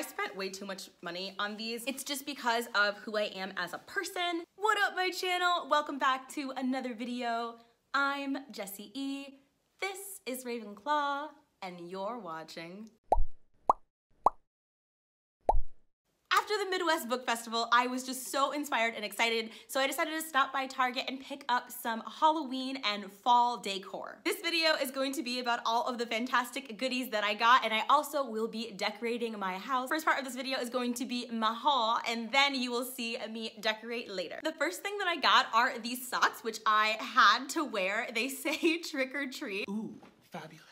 I spent way too much money on these. It's just because of who I am as a person. What up my channel? Welcome back to another video. I'm Jesse E. This is Ravenclaw and you're watching after the Midwest Book Festival, I was just so inspired and excited, so I decided to stop by Target and pick up some Halloween and fall decor. This video is going to be about all of the fantastic goodies that I got, and I also will be decorating my house. First part of this video is going to be my haul, and then you will see me decorate later. The first thing that I got are these socks, which I had to wear. They say trick or treat. Ooh, fabulous.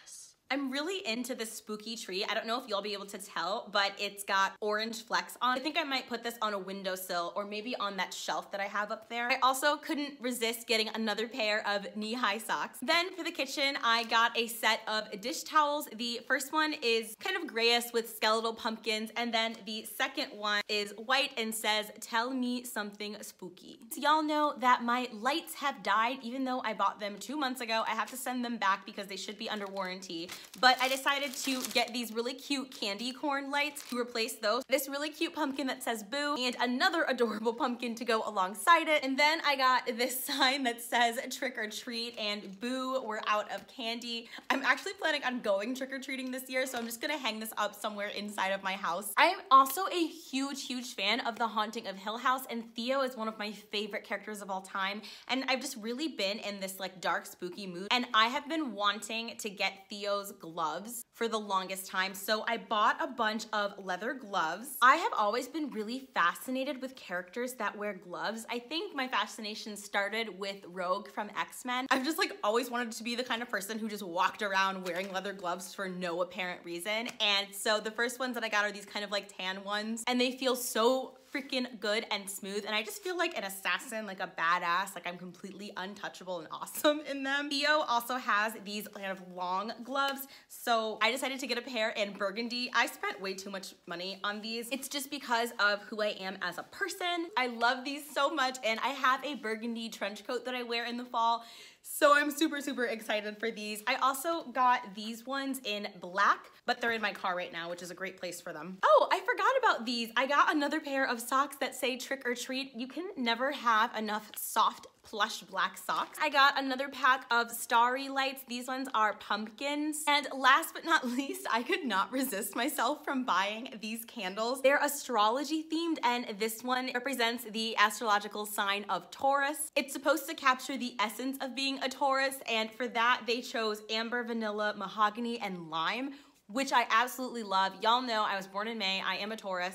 I'm really into this spooky tree. I don't know if you'll be able to tell, but it's got orange flecks on. I think I might put this on a windowsill or maybe on that shelf that I have up there. I also couldn't resist getting another pair of knee-high socks. Then for the kitchen, I got a set of dish towels. The first one is kind of grayish with skeletal pumpkins, and then the second one is white and says, tell me something spooky. So y'all know that my lights have died, even though I bought them two months ago. I have to send them back because they should be under warranty but I decided to get these really cute candy corn lights to replace those. This really cute pumpkin that says boo and another adorable pumpkin to go alongside it. And then I got this sign that says trick or treat and boo, we're out of candy. I'm actually planning on going trick or treating this year, so I'm just gonna hang this up somewhere inside of my house. I am also a huge, huge fan of The Haunting of Hill House and Theo is one of my favorite characters of all time. And I've just really been in this like dark, spooky mood. And I have been wanting to get Theo's gloves for the longest time. So I bought a bunch of leather gloves. I have always been really fascinated with characters that wear gloves. I think my fascination started with Rogue from X-Men. I've just like always wanted to be the kind of person who just walked around wearing leather gloves for no apparent reason. And so the first ones that I got are these kind of like tan ones and they feel so freaking good and smooth and I just feel like an assassin, like a badass, like I'm completely untouchable and awesome in them. Theo also has these kind of long gloves, so I decided to get a pair in burgundy. I spent way too much money on these. It's just because of who I am as a person. I love these so much and I have a burgundy trench coat that I wear in the fall so I'm super, super excited for these. I also got these ones in black, but they're in my car right now, which is a great place for them. Oh, I forgot about these. I got another pair of socks that say trick or treat. You can never have enough soft plush black socks. I got another pack of starry lights. These ones are pumpkins. And last but not least, I could not resist myself from buying these candles. They're astrology themed and this one represents the astrological sign of Taurus. It's supposed to capture the essence of being a Taurus and for that they chose amber, vanilla, mahogany, and lime which I absolutely love. Y'all know I was born in May, I am a Taurus.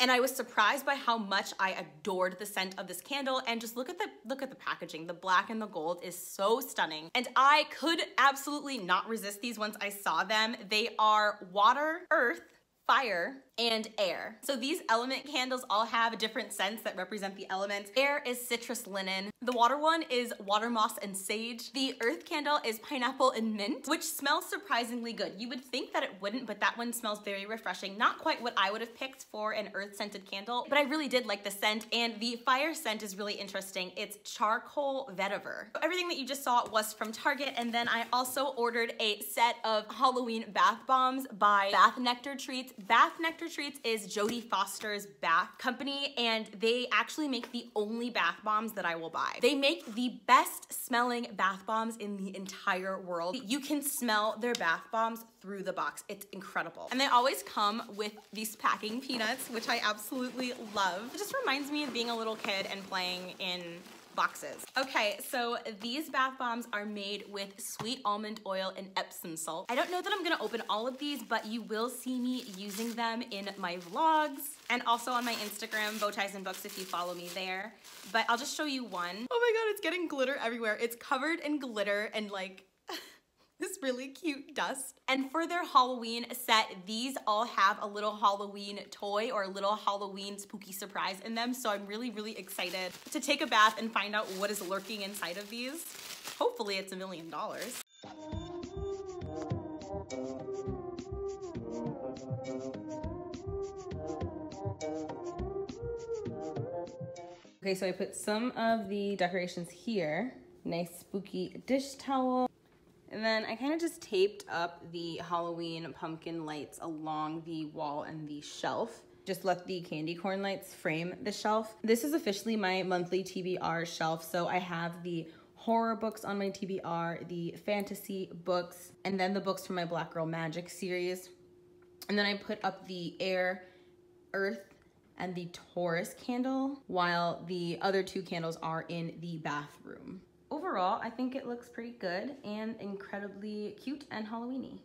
And I was surprised by how much I adored the scent of this candle and just look at the look at the packaging. The black and the gold is so stunning. And I could absolutely not resist these once I saw them. They are water, earth, fire, and air. So these element candles all have different scents that represent the elements. Air is citrus linen. The water one is water moss and sage. The earth candle is pineapple and mint, which smells surprisingly good. You would think that it wouldn't, but that one smells very refreshing. Not quite what I would have picked for an earth scented candle, but I really did like the scent. And the fire scent is really interesting. It's charcoal vetiver. Everything that you just saw was from Target. And then I also ordered a set of Halloween bath bombs by Bath Nectar Treats. Bath Nectar Treats is Jodie Foster's bath company and they actually make the only bath bombs that I will buy. They make the best smelling bath bombs in the entire world. You can smell their bath bombs through the box. It's incredible. And they always come with these packing peanuts, which I absolutely love. It just reminds me of being a little kid and playing in boxes. Okay, so these bath bombs are made with sweet almond oil and Epsom salt. I don't know that I'm gonna open all of these, but you will see me using them in my vlogs and also on my Instagram, Bowties and Books if you follow me there. But I'll just show you one. Oh my God, it's getting glitter everywhere. It's covered in glitter and like this really cute dust. And for their Halloween set, these all have a little Halloween toy or a little Halloween spooky surprise in them. So I'm really, really excited to take a bath and find out what is lurking inside of these. Hopefully it's a million dollars. Okay, so I put some of the decorations here. Nice spooky dish towel. And then I kind of just taped up the Halloween pumpkin lights along the wall and the shelf just let the candy corn lights frame the shelf. This is officially my monthly TBR shelf. So I have the horror books on my TBR, the fantasy books, and then the books from my Black Girl Magic series. And then I put up the air, earth, and the Taurus candle, while the other two candles are in the bathroom overall, I think it looks pretty good and incredibly cute and Halloweeny.